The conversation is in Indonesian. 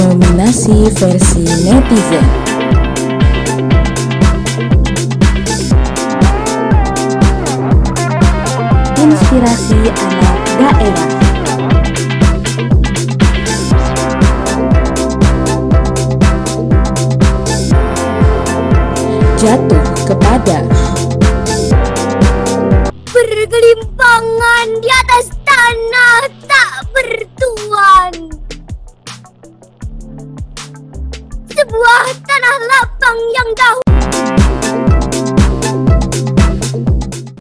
Nominasi versi netizen. Inspirasi anak daerah. Jatuh kepada Bergelimpangan di atas What?